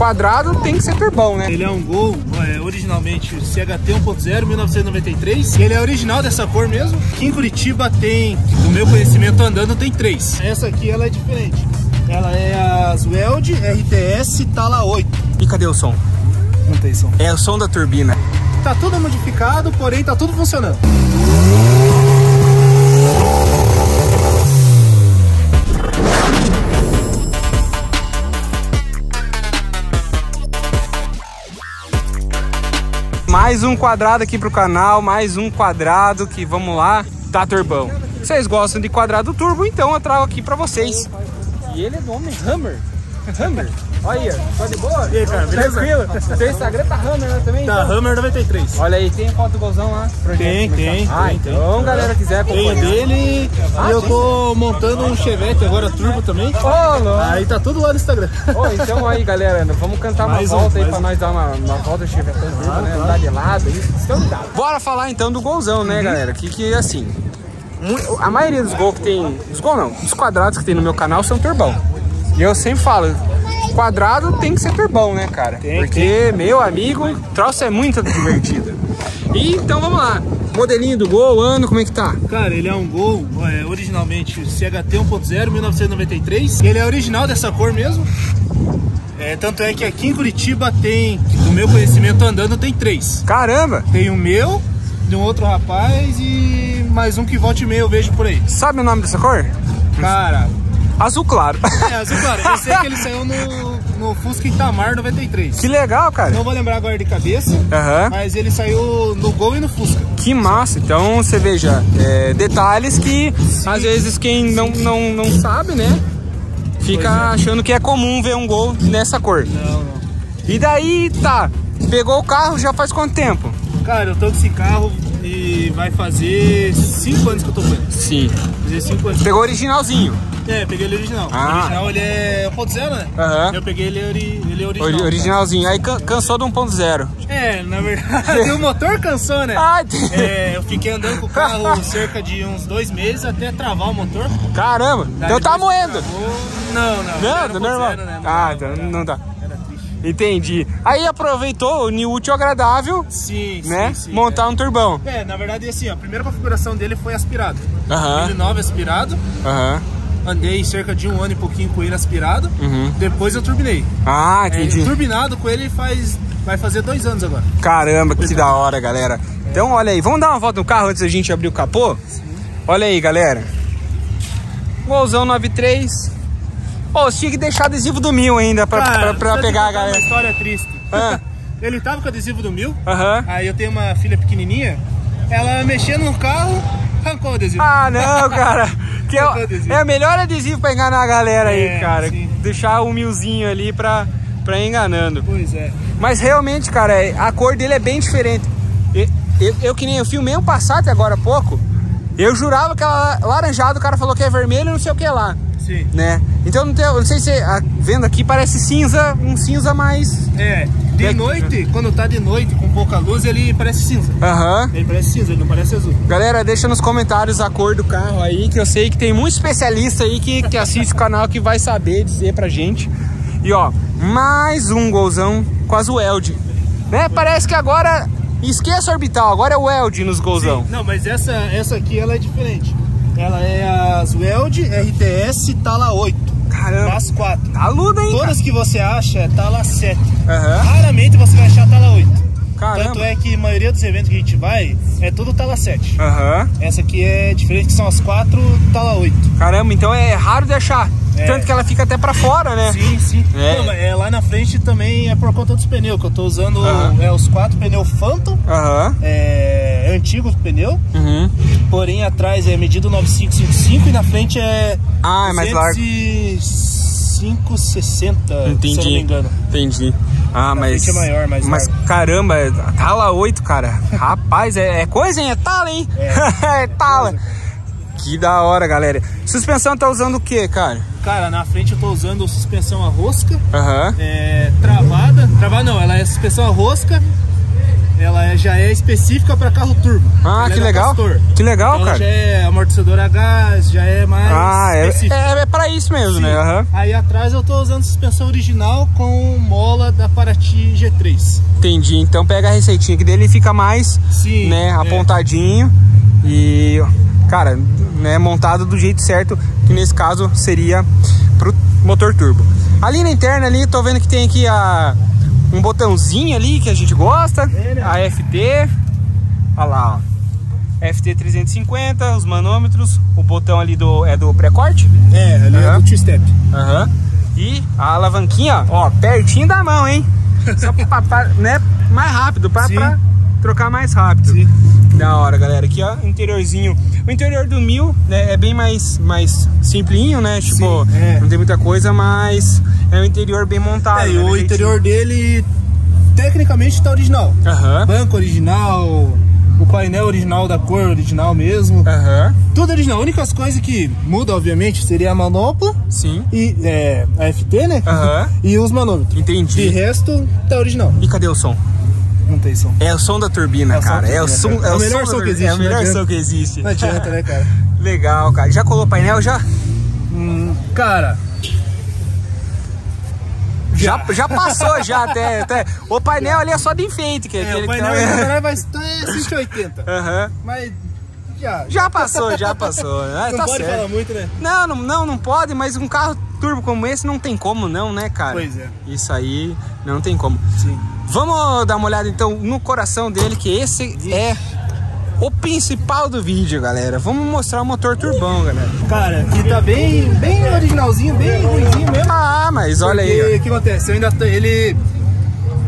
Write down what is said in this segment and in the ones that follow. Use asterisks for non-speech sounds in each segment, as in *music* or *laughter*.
quadrado tem que ser turbão, né? Ele é um Gol, é, originalmente CHT 1.0, 1993. Ele é original dessa cor mesmo. Aqui em Curitiba tem, do meu conhecimento andando, tem três. Essa aqui ela é diferente. Ela é as Weld RTS Tala 8. E cadê o som? Não tem som. É o som da turbina. Tá tudo modificado, porém tá tudo funcionando. Mais um quadrado aqui pro canal, mais um quadrado que vamos lá, tá turbão. Vocês gostam de quadrado turbo, então eu trago aqui pra vocês. E ele é homem Hammer. Hammer. Olha aí, tá de boa? E aí, cara, beleza? Tranquilo. Seu Instagram tá Hammer né, também? Tá, então? Hammer 93. Olha aí, tem foto do golzão lá? Pra Tem, gente tem, começar. Ah, tem, então, tem. galera quiser Tem acompanhar. dele e eu tô montando um Chevette agora turbo também. Louco. Aí tá tudo lá no Instagram. Ô, então aí, galera, vamos cantar uma Mais um, volta aí pra um. nós dar uma, uma volta de chevetão turbo, né? Andar de lado aí. Então, Bora falar então do golzão, né, galera? Que, que assim, a maioria dos gols que tem. Dos gols não, dos quadrados que tem no meu canal são turbão. E eu sempre falo, quadrado tem que ser turbão, né, cara? Tem, Porque, meu amigo, o troço é muito divertido. E então vamos lá. Modelinho do gol, ano, como é que tá? Cara, ele é um Gol, é, originalmente CHT 1.0, 1993. Ele é original dessa cor mesmo. É, tanto é que aqui em Curitiba tem, do meu conhecimento andando, tem três. Caramba! Tem o meu, de um outro rapaz e mais um que volte e meia eu vejo por aí. Sabe o nome dessa cor? Cara, Azul claro. é, azul claro, eu sei que ele saiu no, no Fusca Itamar 93. que legal, cara. Não vou lembrar agora de cabeça, Aham. mas ele saiu no Gol e no Fusca. Que massa! Então você veja, é, detalhes que às vezes quem não, não, não sabe, né? Fica achando que é comum ver um gol nessa cor. Não, não. E daí tá, pegou o carro já faz quanto tempo? Cara, eu tô com esse carro e vai fazer 5 anos que eu tô com ele. Sim. Fazer 5 anos. Pegou originalzinho. É, peguei ele original. Ah. O original ele é 1.0, né? Aham. Eu peguei ele, ori ele original. Ori- cara. originalzinho. Aí can- cansou do 1.0. É, na verdade, *laughs* o motor cansou, né? Tem- É, eu fiquei andando com o carro *laughs* cerca de uns dois meses até travar o motor. Caramba! Daí Então tá moendo. travou. Não, não. Não, tá 1.0, normal. né? Ah, Não, então era- não dá. Entendi. Aí aproveitou o new útil agradável, Sim, né? sim, sim. Montar um turbão. É. É, na verdade, assim, ó, a primeira configuração dele foi aspirado. Aham. 2009 aspirado. Aham. Andei cerca de um ano e pouquinho com ele aspirado. Uhum. Depois eu turbinei. Ah, É, entendi. turbinado com ele faz. Vai fazer dois anos agora. Caramba, que da hora, galera. Então, olha aí, vamos dar uma volta no carro antes da gente abrir o capô? Olha aí, galera. Golzão 93. Pô, você tinha que deixar adesivo do mil ainda pra, pra, pra te pegar a galera. Uma história triste. Ah. *laughs* Ele tava com o adesivo do mil. Aham. Aí eu tenho uma filha pequenininha. Ela mexendo no carro, arrancou o adesivo. Ah, não, *laughs* cara. Que é, o é o melhor adesivo pra enganar a galera aí, É, cara. sim. Deixar o milzinho ali pra, pra ir enganando. Pois é. Mas realmente, cara, é- a cor dele é bem diferente. Eu, eu, eu que nem eu filmei um Passat agora há pouco, eu jurava que era laranjado, o cara falou que é vermelho e não sei o que lá, Sim. né? Então não, tem, eu não sei se a- vendo aqui parece cinza, um cinza mais. É, de É- noite, quando tá de noite com pouca luz, ele parece cinza. Aham. Ele parece cinza, ele não parece azul. Galera, deixa nos comentários a cor do carro aí, que eu sei que tem muito especialista aí que, que assiste o canal que vai saber dizer pra gente. E ó, mais um golzão com as Weld. Né? Parece que agora. Esqueça o orbital, agora é o Weld nos golzão. Não, mas essa, essa aqui ela é diferente. Ela é as Weld RTS Tala 8. Caramba. Das 4. Tá luda, hein? Todas que você acha é Tala 7. Aham. Raramente você vai achar Tala 8. Caramba. Tanto é que a maioria dos eventos que a gente vai é tudo Tala 7. Aham. Essa aqui é diferente, que são as 4 Tala 8. Caramba, então é raro de achar. É. Tanto que ela fica até pra fora, né? Sim, sim. É. Não, é, lá na frente também é por conta dos pneus, que eu tô usando Aham. é, os quatro pneus Phantom. Aham. É, antigo o pneu, Uhum. porém atrás é medido 9555 e na frente é Ah, é mais largo. 560, se eu não Entendi. me engano. Entendi. Ah, mas. frente é maior, mais Mas largo. caramba, é tala 8, cara. Rapaz, é, é coisa, hein? É tala, hein? É, *laughs* tala. Que da hora, galera. Suspensão tá usando o que, cara? Cara, na frente eu tô usando suspensão a rosca, Aham. é, travada. Travada não, ela é suspensão a rosca. Ela é- já é específica para carro turbo. Ah, Ela é que da legal. Que legal, Então, cara. já é amortecedor a gás, já é mais Ah, é, específica. é, é pra isso mesmo, Sim. né? Aham. Aí atrás eu tô usando suspensão original com mola da Paraty G3. Entendi. Então pega a receitinha aqui dele e fica mais, Sim, né, é. apontadinho e, cara, né, montado do jeito certo, que nesse caso seria pro motor turbo. Ali na interna ali, tô vendo que tem aqui a um botãozinho ali que a gente gosta, É, né? a FT. Olha lá, ó. FT 350, os manômetros, o botão ali do é do pré-corte. É, ali Aham. é do two-step. Aham. E a alavanquinha, ó, pertinho da mão, hein? *laughs* Só pra, pra, né, mais rápido, pra, pra trocar mais rápido. Sim. Da hora, galera. Aqui, ó, interiorzinho. O interior do Mil né, é bem mais, mais simplinho, né? Tipo, Sim, é. não tem muita coisa, mas é um interior bem montado. É, e né, o interior dele tecnicamente tá original. Banco original, o painel original da cor original mesmo. Tudo original. A única coisa que muda, obviamente, seria a manopla Sim. e é, a FT, né? Aham. *laughs* E os manômetros. De Entendi. resto, tá original. E cadê o som? Não tem som. É o som da turbina, É cara. É o som, é É o o melhor som, que turbina. É o existe, melhor adianta. som que existe. Não adianta, né, cara? *laughs* Legal, cara. Já colou painel já? Hum, cara, Já, já passou, já até, até. O painel ali é só de enfeite. Que é é, aquele o que painel tá- agora *laughs* vai estar é 180. Aham. Mas já. Já passou, já passou. *laughs* Ah, Não tá pode certo. falar muito, né? Não, não, não, não pode, mas um carro turbo como esse não tem como não, né, cara? Pois é. Isso aí não tem como. Sim. Vamos dar uma olhada então no coração dele, que esse é o principal do vídeo, galera. Vamos mostrar o motor turbão, galera. Cara, aqui tá bem, bem originalzinho, bem ruimzinho mesmo. Ah, mas olha Porque aí, O que acontece? Eu ainda tô, ele.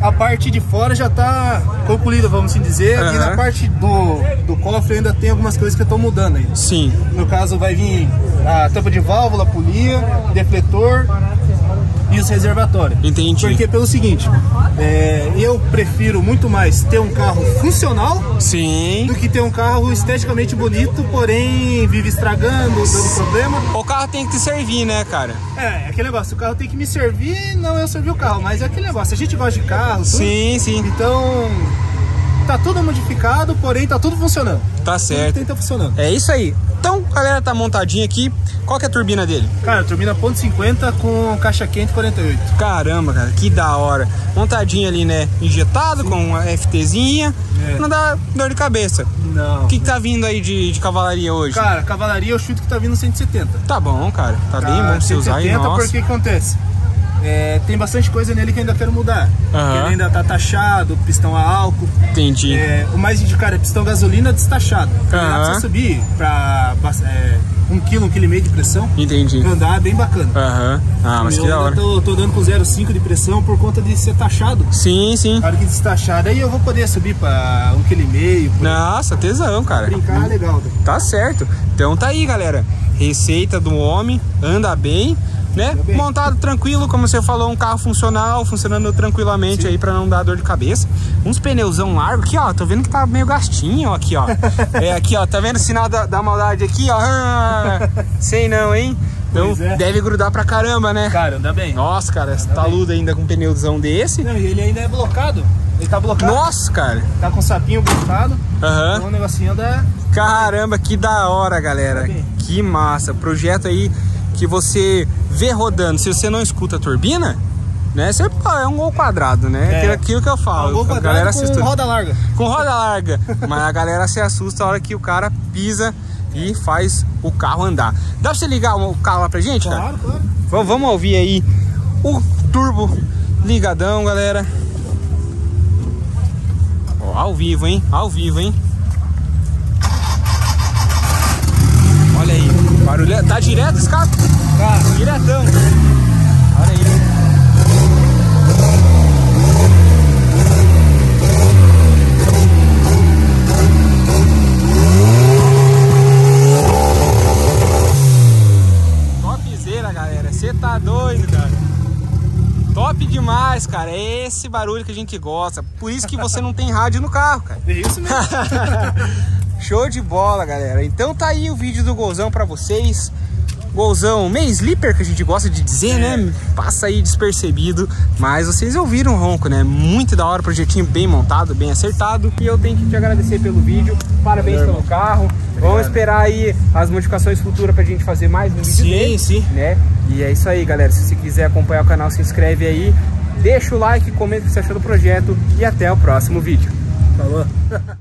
A parte de fora já tá concluída, vamos assim dizer. Aqui Aham. na parte do, do cofre ainda tem algumas coisas que tô mudando aí. Sim. No caso vai vir a tampa de válvula, polia, defletor e os reservatórios. Entendi. Porque pelo seguinte, é, eu prefiro muito mais ter um carro funcional Sim. do que ter um carro esteticamente bonito, porém vive estragando, dando problema. Carro tem que te servir, né, cara? É, é aquele negócio, o carro tem que me servir, não eu servir o carro, mas é aquele negócio, a gente gosta de carro, tudo, Sim, sim. então tá tudo modificado, porém tá tudo funcionando. Tá certo. tem tá funcionando. É isso aí. Então, galera, tá montadinho aqui. Qual que é a turbina dele? Cara, turbina ponto .50 com caixa quente 48. Caramba, cara, que da hora. Montadinho ali, né? Injetado com uma FTzinha. É. Não dá dor de cabeça. Não. O que, que tá vindo aí de, de cavalaria hoje? Cara, cavalaria eu chuto que tá vindo 170. Tá bom, cara. Tá bem Tá, bom pra você usar aí. 170 Nossa. porque que acontece? É, tem bastante coisa nele que ainda quero mudar. Aham. Ele ainda tá taxado, pistão a álcool. Entendi. É, o mais indicado é pistão gasolina destachado. Aham. Dá pra subir pra é, um quilo, um quilo e meio de pressão. Entendi. Pra andar bem bacana. Aham. Ah, mas eu que da hora. tô, tô dando com 0,5 de pressão por conta de ser taxado. Sim, sim. Hora que destachado, aí eu vou poder subir pra um quilo e meio. Nossa, tesão, cara. Brincar é legal. né? Tá certo. Então tá aí, galera. Receita do homem, anda bem, né? Anda bem. Montado tranquilo, como você falou, um carro funcional, funcionando tranquilamente aí pra não dar dor de cabeça. Uns pneuzão largo aqui, ó. Tô vendo que tá meio gastinho, aqui, ó. *laughs* É aqui, ó. Tá vendo o sinal da, da maldade aqui, ó? Ah, *laughs* sei não, hein? Então é. deve grudar pra caramba, né? Cara, anda bem. Nossa, cara, esse taludo ainda com um pneuzão desse. Não, e ele ainda é blocado. Ele tá blocado. Nossa, cara. Tá com o sapinho blocado. Aham. Então o negocinho anda. Caramba, que da hora, galera. Tá bem. Que massa. Projeto aí que você vê rodando. Se você não escuta a turbina, né? Você é um gol quadrado, né? É. Aquilo, aquilo que eu falo. Gol a quadrado galera com assusta. roda larga. Com roda larga. Mas a galera se assusta a hora que o cara pisa e faz o carro andar. Dá pra você ligar o carro lá pra gente, cara? Claro, claro. Vamos, vamos ouvir aí o turbo ligadão, galera. Ó, ao vivo, hein? Ao vivo, hein? Olha aí, Tá direto esse carro? Tá. Diretão. Olha aí. Topzera, galera. Você tá doido, cara. Top demais, cara. É esse barulho que a gente gosta. Por isso que você não tem rádio no carro, cara. É isso mesmo. *laughs* Show de bola, galera. Então tá aí o vídeo do Golzão pra vocês. golzão meio sleeper, que a gente gosta de dizer, É. né? Passa aí despercebido. Mas vocês ouviram o ronco, né? Muito da hora, projetinho bem montado, bem acertado. E eu tenho que te agradecer pelo vídeo. Parabéns pelo carro. Vamos esperar aí as modificações futuras pra gente fazer mais um vídeo Sim, dele, sim. né? E é isso aí, galera. Se você quiser acompanhar o canal, se inscreve aí. Deixa o like, comenta o que você achou do projeto e até o próximo vídeo. Falou. *laughs*